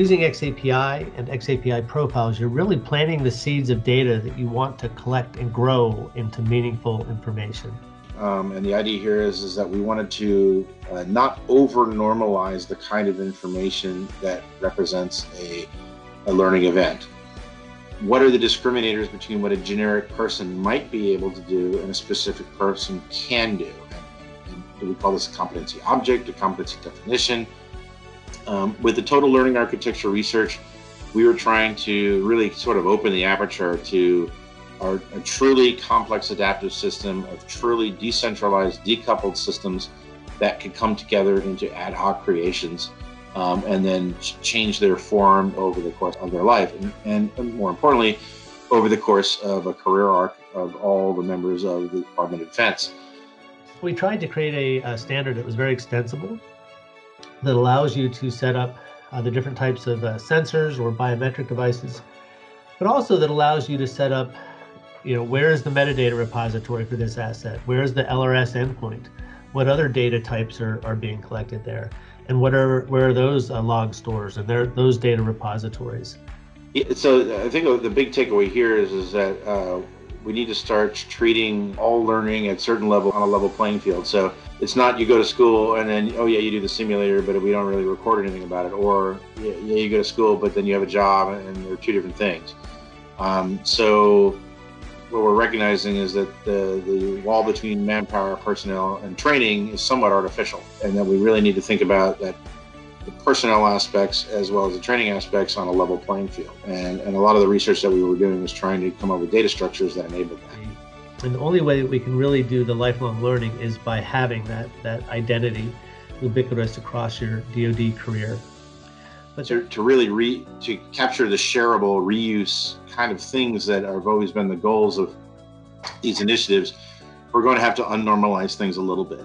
using XAPI and XAPI profiles, you're really planting the seeds of data that you want to collect and grow into meaningful information. Um, and the idea here is, is that we wanted to uh, not over normalize the kind of information that represents a, a learning event. What are the discriminators between what a generic person might be able to do and a specific person can do? And, and we call this a competency object, a competency definition. Um, with the total learning architecture research, we were trying to really sort of open the aperture to our, a truly complex adaptive system of truly decentralized, decoupled systems that could come together into ad hoc creations um, and then change their form over the course of their life. And, and, more importantly, over the course of a career arc of all the members of the Department of Defense. We tried to create a, a standard that was very extensible that allows you to set up uh, the different types of uh, sensors or biometric devices, but also that allows you to set up, you know, where is the metadata repository for this asset? Where is the LRS endpoint? What other data types are, are being collected there? And what are where are those uh, log stores and there those data repositories? So I think the big takeaway here is is that uh, we need to start treating all learning at certain level on a level playing field. So it's not you go to school and then oh yeah you do the simulator, but we don't really record anything about it, or yeah, you go to school but then you have a job and they're two different things. Um, so what we're recognizing is that the, the wall between manpower, personnel, and training is somewhat artificial, and that we really need to think about that personnel aspects as well as the training aspects on a level playing field. And, and a lot of the research that we were doing was trying to come up with data structures that enable that. And the only way that we can really do the lifelong learning is by having that, that identity ubiquitous across your DoD career. But to, to really re, to capture the shareable reuse kind of things that have always been the goals of these initiatives, we're going to have to unnormalize things a little bit.